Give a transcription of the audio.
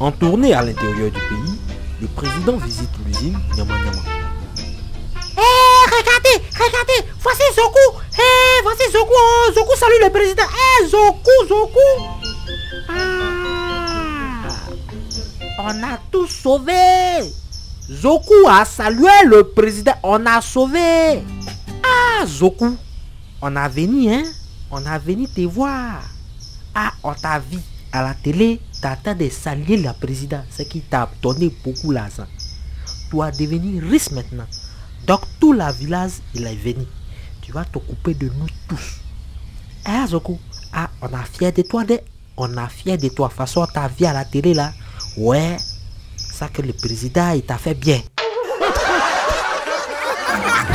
En tournée à l'intérieur du pays, le président visite l'usine Nyama Nyama. Hé, regardez, regardez, voici Zoku. Hé, voici Zoku. Oh, Zoku salue le président. Hé, Zoku, Zoku. Ah, on a tout sauvé. Zoku a salué le président. On a sauvé. Ah, Zoku, on a venu, hein. On a venu te voir. Ah, on t'a vu à la télé, t'attends de saluer la présidente, ce qui t'a donné beaucoup d'argent. Tu vas devenir riche maintenant. Donc tout la village, il est venu. Tu vas t'occuper de nous tous. Eh, ah, Zoko, ah, on a fier de toi, de, on a fier de toi. Façon, ta vie à la télé là, ouais, ça que le président, il t'a fait bien.